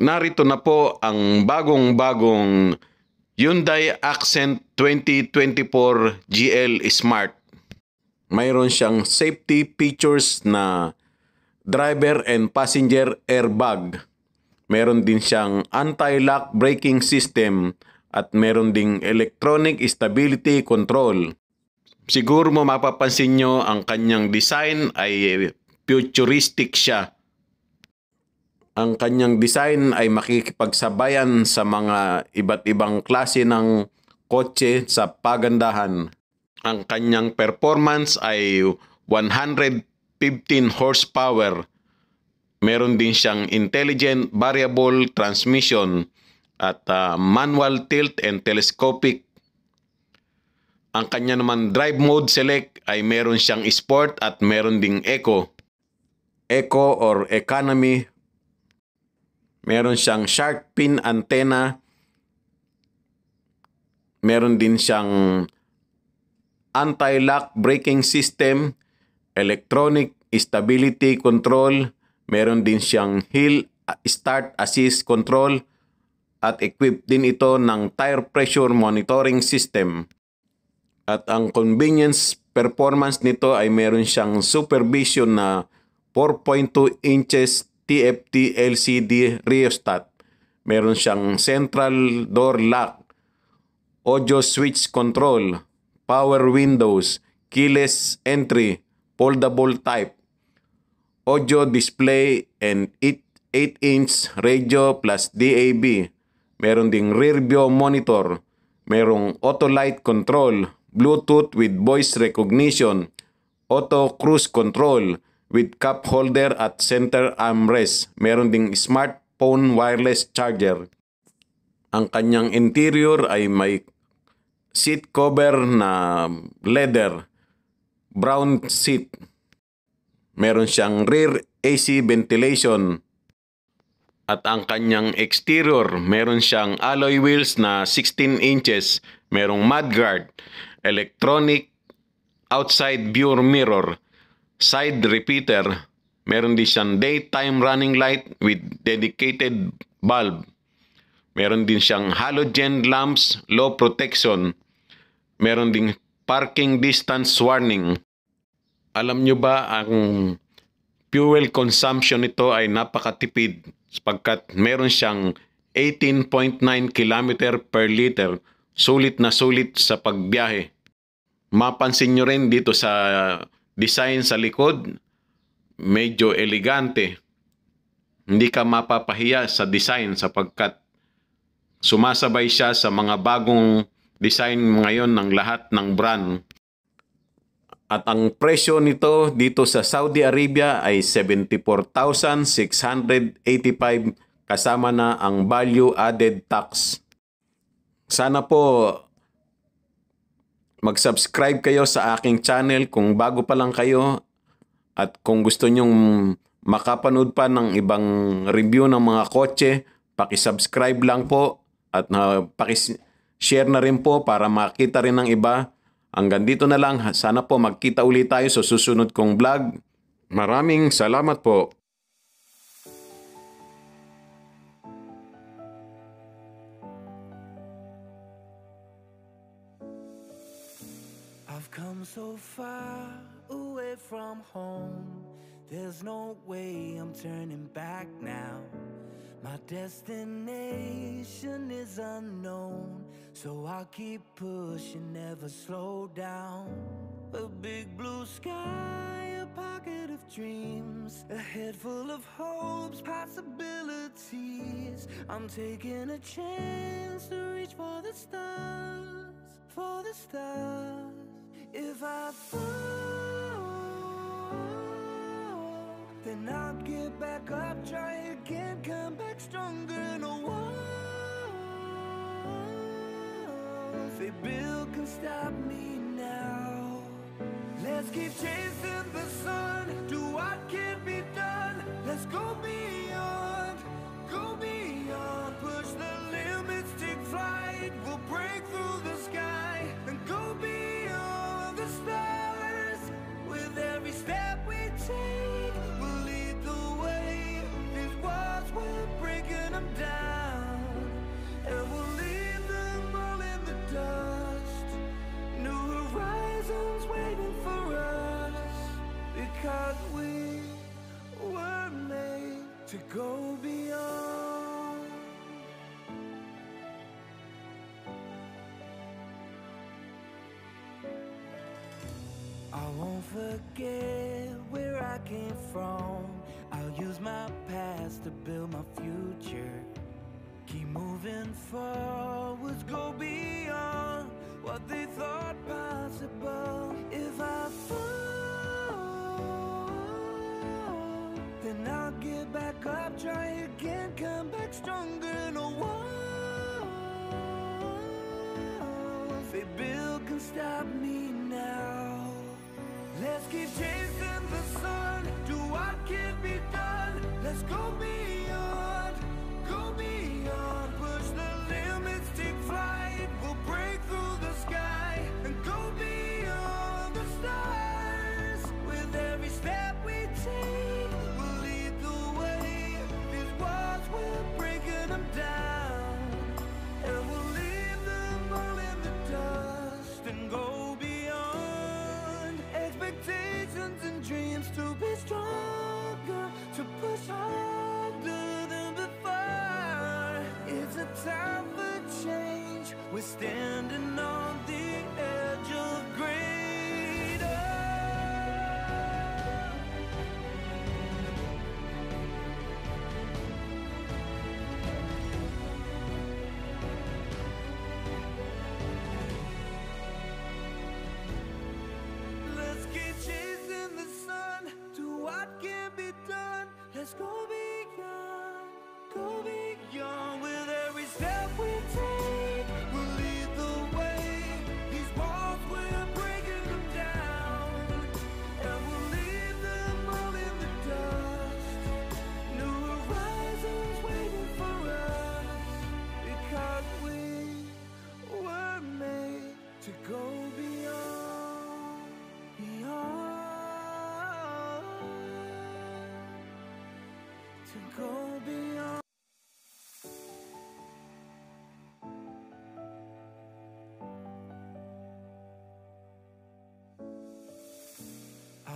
narito na po ang bagong-bagong Hyundai Accent 2024 GL Smart. Mayroon siyang safety features na driver and passenger airbag. Meron din siyang anti-lock braking system at meron ding electronic stability control. Siguro mo mapapansin nyo ang kanyang design ay futuristic siya ang kanyang design ay makikipagsabayan sa mga iba't ibang klase ng kotse sa pagandahan. Ang kanyang performance ay 115 horsepower. Meron din siyang intelligent variable transmission at uh, manual tilt and telescopic. Ang kanya naman drive mode select ay meron siyang sport at meron ding eco. Eco or economy Meron siyang shark fin antenna. Meron din siyang anti-lock braking system, electronic stability control, meron din siyang hill start assist control at equipped din ito ng tire pressure monitoring system. At ang convenience performance nito ay meron siyang supervision na 4.2 inches TFT LCD rheostat. Meron siyang central door lock, audio switch control, power windows, keyless entry, foldable type, audio display, and 8-inch radio plus DAB. Meron ding rear view monitor. Merong auto light control, Bluetooth with voice recognition, auto cruise control, with cup holder at center armrest. Meron ding smartphone wireless charger. Ang kanyang interior ay may seat cover na leather, brown seat. Meron siyang rear AC ventilation. At ang kanyang exterior, meron siyang alloy wheels na 16 inches, merong mudguard, electronic outside view mirror, side repeater, meron din siyang daytime running light with dedicated bulb. Meron din siyang halogen lamps, low protection. Meron ding parking distance warning. Alam nyo ba ang fuel consumption nito ay napakatipid sapagkat meron siyang 18.9 km per liter. Sulit na sulit sa pagbiyahe. Mapansin nyo rin dito sa design sa likod, medyo elegante. Hindi ka mapapahiya sa design sapagkat sumasabay siya sa mga bagong design ngayon ng lahat ng brand. At ang presyo nito dito sa Saudi Arabia ay 74,685 kasama na ang value added tax. Sana po mag-subscribe kayo sa aking channel kung bago pa lang kayo at kung gusto nyong makapanood pa ng ibang review ng mga kotse, paki-subscribe lang po at uh, paki-share na rin po para makita rin ng iba. Hanggang dito na lang. Sana po magkita ulit tayo sa susunod kong vlog. Maraming salamat po. Come so far away from home. There's no way I'm turning back now. My destination is unknown So I'll keep pushing, never slow down. A big blue sky, a pocket of dreams A head full of hopes, possibilities. I'm taking a chance to reach for the stars For the stars if I fall, then I'll get back up, try again, come back stronger a wall. Say Bill can stop me now. Let's keep chasing the sun, beyond. I won't forget where I came from. I'll use my past to build my future. Keep moving forwards, go beyond what they thought stop me now. Let's keep chasing the sun, do what can be done. Let's go beyond, time for change. We're standing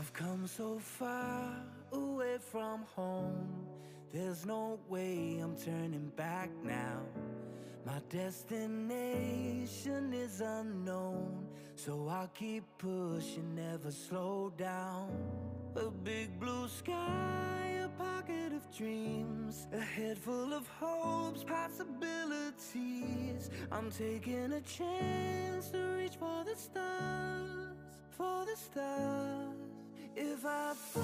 I've come so far away from home. There's no way I'm turning back now. My destination is unknown, so I'll keep pushing, never slow down. A big blue sky, a pocket of dreams, a head full of hopes, possibilities. I'm taking a chance to reach for the stars, for the stars. If I fall